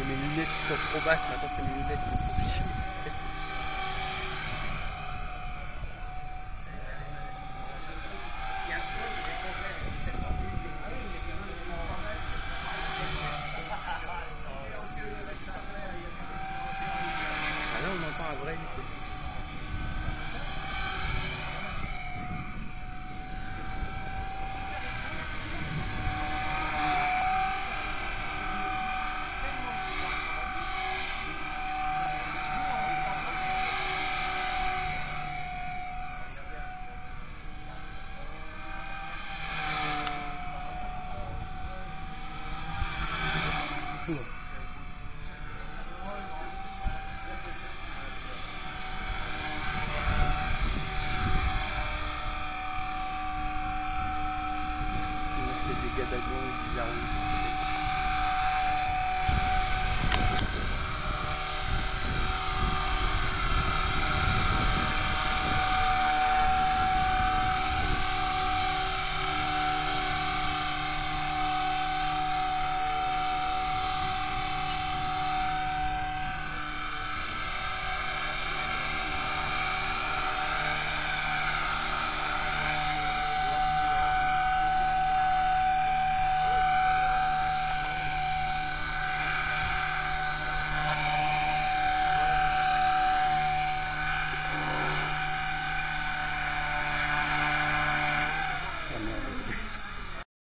que mes lunettes sont trop basses, maintenant c'est mes lunettes sont trop fichues. Ah ကယ်ဆယ်ခြင်းရောင်း